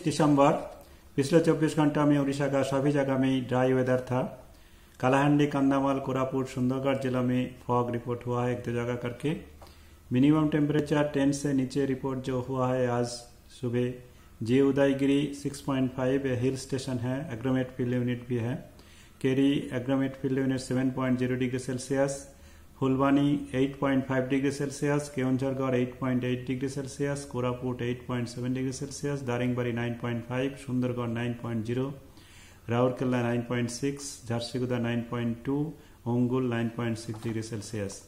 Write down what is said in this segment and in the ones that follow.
दिसंबर, पिछले 24 घंटा में उड़ीसा का सभी जगह में ड्राई वेदर था। कालाहांडी कंधामाल कोरापुर सुंदरगढ़ जिला में फॉग रिपोर्ट हुआ है एक दो जगह करके। मिनिमम टेम्परेचर 10 से नीचे रिपोर्ट जो हुआ है आज सुबह, जे उदयगिरी 6.5 हिल स्टेशन है एग्रोमेट फ़ील्ड यूनिट भी है। केरी agromet field unit 7.0 degree Celsius Phulbani 8.5 degree Celsius Keonjhargarh 8.8 degree Celsius, Koraput 8.7 degree Celsius Daringbadi 9.5 Sundargarh 9.0 Rourkela 9.6 Jharsuguda 9.2 Angul 9.6 degree Celsius.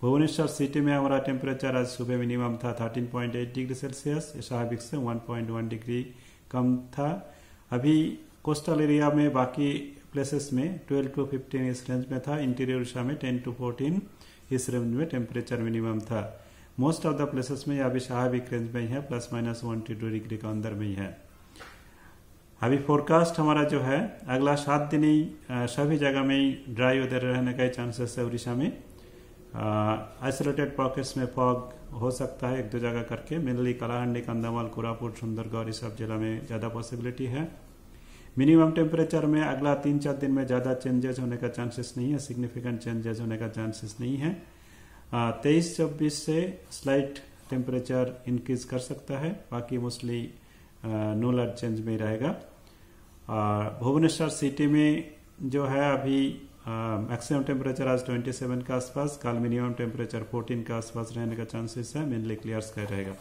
Bhubaneswar city में हमारा टेम्परेचर आज सुबह मिनिमम था 13.8 डिग्री सेल्सियस स्वाभाविक से 1.1 डिग्री कम था। अभी कोस्टल एरिया में बाकी प्लेसेस में 12 टू 15 इस रेंज में था इंटीरियर उड़ीसा में 10 टू 14 इस रेंज में टेम्परेचर मिनिमम था। मोस्ट ऑफ़ द प्लेसेस में अभी स्वाभाविक रेंज में ही है plus minus one to two degree का अंदर में ही है। अभी फोरकास्ट हमारा जो है, अगला सात दिन ही सभी जगह में ड्राई वेदर रहने का चांसेस है उड़ीसा में। आइसोलेटेड पॉकेट्स में फॉग हो सकता है एक दो जगह करके मेनली कलाहंडी कंधामाल कोरापुट, सुंदरगढ़, इस सब जिला में ज़्यादा पॉसिबिलिटी है। मिनिमम टेम्परेचर में अगला तीन चार दिन में ज़्यादा चेंजेस होने का चांसेस नहीं है सिग्निफिकेंट चेंजेस होने का चांसेस नहीं है। तेईस चौबीस से स्लाइट टेम्परेचर इंक्रीज कर सकता है, बाकी मोस्टली नो नोलर चेंज में रहेगा। भुवनेश्वर सिटी में जो है अभी मैक्सिमम टेम्परेचर आज 27 के आसपास, कल मिनिमम टेम्परेचर 14 के आसपास रहने का चांसेस है मेनली क्लियर स्काई रहेगा।